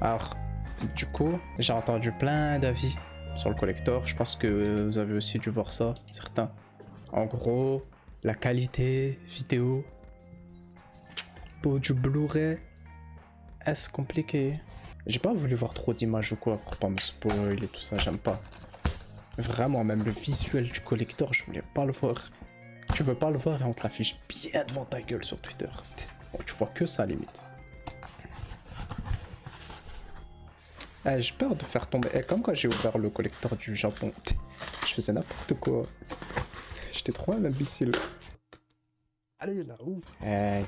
Alors, du coup, j'ai entendu plein d'avis sur le collector. Je pense que vous avez aussi dû voir ça, certains. En gros, la qualité vidéo pour du Blu-ray, est-ce compliqué? J'ai pas voulu voir trop d'images ou quoi pour pas me spoil et tout ça, j'aime pas. Vraiment, même le visuel du collector, je voulais pas le voir. Tu veux pas le voir et on te l'affiche bien devant ta gueule sur Twitter. tu vois que ça limite. Eh, j'ai peur de faire tomber. Eh, comme quand j'ai ouvert le collector du Japon, je faisais n'importe quoi. J'étais trop un imbécile. Allez là, où Eh,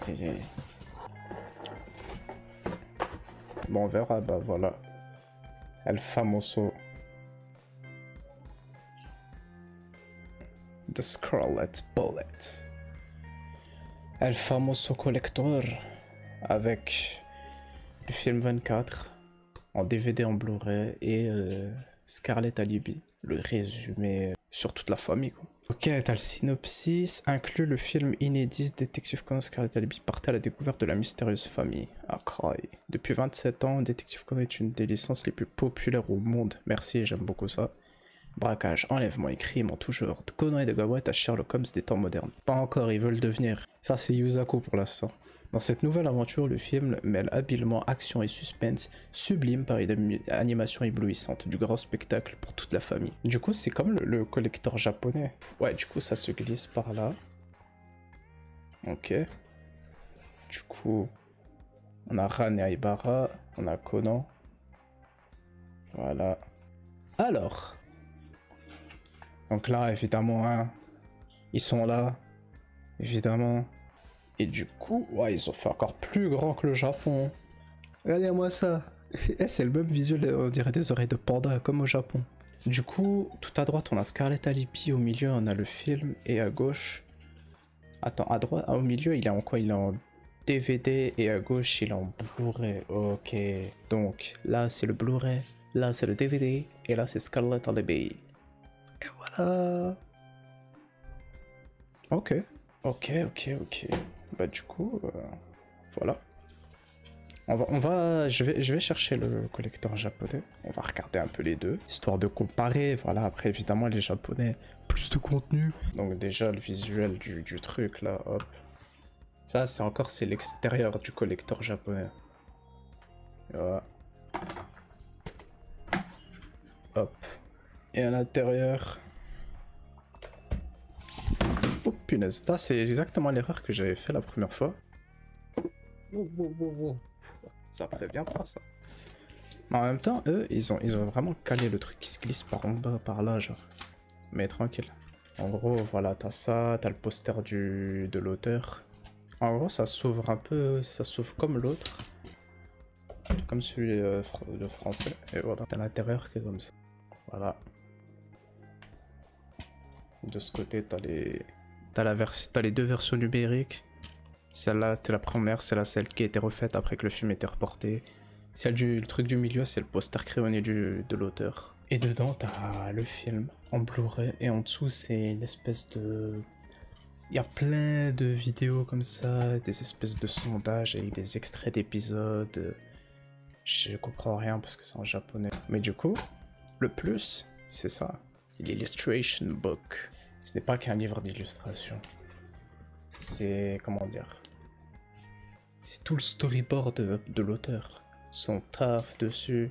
Bon, on verra, bah voilà. El famoso The Scarlet Bullet. El famoso collector avec le film 24 en DVD en Blu-ray et euh, Scarlet Alibi, le résumé sur toute la famille. Quoi. Ok, t'as le synopsis, inclut le film inédit Détective Conan Scarlet Alibi partait à la découverte de la mystérieuse famille. Ah, cry. Depuis 27 ans, Détective Conan est une des licences les plus populaires au monde. Merci, j'aime beaucoup ça. Braquage, enlèvement et crime en tout genre. De Conan et de Gawat à Sherlock Holmes des temps modernes. Pas encore, ils veulent devenir. Ça, c'est Yuzako pour l'instant. Dans cette nouvelle aventure, le film mêle habilement action et suspense, sublime par une animation éblouissante, du grand spectacle pour toute la famille. Du coup, c'est comme le, collecteur japonais. Ouais, du coup, ça se glisse par là. Ok. Du coup, on a Ran et Aibara, on a Conan. Voilà. Alors, donc là, évidemment, hein, ils sont là, évidemment. Et du coup, ouais, ils ont fait encore plus grand que le Japon. Regardez-moi ça. Eh, c'est le même visuel, on dirait des oreilles de panda, comme au Japon. Du coup, tout à droite, on a Scarlet Alibi, au milieu, on a le film, et à gauche... Attends, à droite, au milieu, il est en quoi? Il est en DVD, et à gauche, il est en Blu-ray. Ok, donc là, c'est le Blu-ray, là, c'est le DVD, et là, c'est Scarlet Alibi. Et voilà. Ok. Ok, ok, ok. Bah du coup, euh, voilà. On va, on va, je vais, je vais chercher le collecteur japonais. On va regarder un peu les deux, histoire de comparer. Voilà, après évidemment les japonais, plus de contenu. Donc déjà le visuel du, du truc là, hop. Ça c'est encore, c'est l'extérieur du collecteur japonais. Voilà. Hop. Et à l'intérieur... Oh punaise, ça c'est exactement l'erreur que j'avais fait la première fois. Ça fait bien pas ça. Mais en même temps, eux, ils ont, ils ont vraiment calé le truc qui se glisse par en bas, par là, genre. Mais tranquille. En gros, voilà, t'as ça, t'as le poster du, de l'auteur. En gros, ça s'ouvre un peu, ça s'ouvre comme l'autre. Comme celui euh, de français. Et voilà, t'as l'intérieur qui est comme ça. Voilà. De ce côté, t'as les... T'as la as les deux versions numériques. Celle-là, c'est la première, c'est la celle qui a été refaite après que le film était reporté. Celle du le truc du milieu, c'est le poster crayonné du, de l'auteur. Et dedans, t'as le film en Blu-ray et en dessous, c'est une espèce de... Il y a plein de vidéos comme ça, des espèces de sondages avec des extraits d'épisodes. Je comprends rien parce que c'est en japonais. Mais du coup, le plus, c'est ça. L'illustration book. Ce n'est pas qu'un livre d'illustration. C'est, comment dire, c'est tout le storyboard de, l'auteur. Son taf dessus,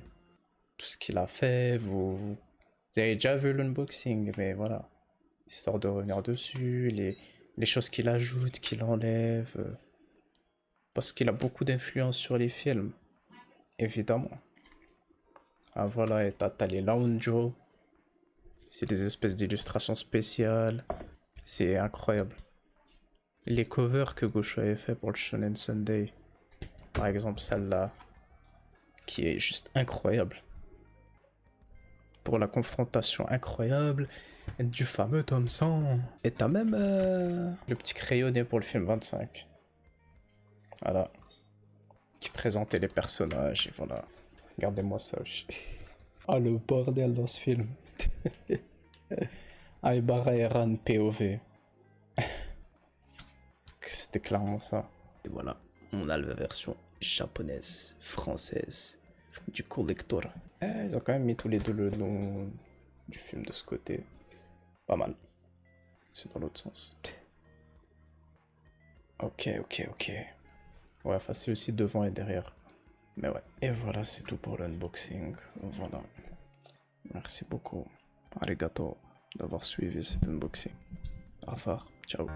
tout ce qu'il a fait, vous, avez déjà vu l'unboxing, mais voilà. Histoire de revenir dessus, les, les choses qu'il ajoute, qu'il enlève. parce qu'il a beaucoup d'influence sur les films, évidemment. Ah voilà, et t'as les Lounjo, c'est des espèces d'illustrations spéciales. C'est incroyable. Les covers que Gosho avait fait pour le Shonen Sunday. Par exemple celle-là. Qui est juste incroyable. Pour la confrontation incroyable du fameux Tom 100. Et t'as même euh, le petit crayonné pour le film 25. Voilà. Qui présentait les personnages et voilà. Regardez-moi ça aussi. Ah le bordel dans ce film. Aibara et Ran POV. C'était clairement ça. Et voilà, on a la version japonaise, française, du collector. Eh, ils ont quand même mis tous les deux le nom du film de ce côté. Pas mal. C'est dans l'autre sens. Ok, ok, ok. Ouais, enfin, c'est aussi devant et derrière. Mais ouais. Et voilà, c'est tout pour l'unboxing. Voilà. Merci beaucoup. Arigato d'avoir suivi cet unboxing. Au revoir. Ciao.